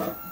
Bye.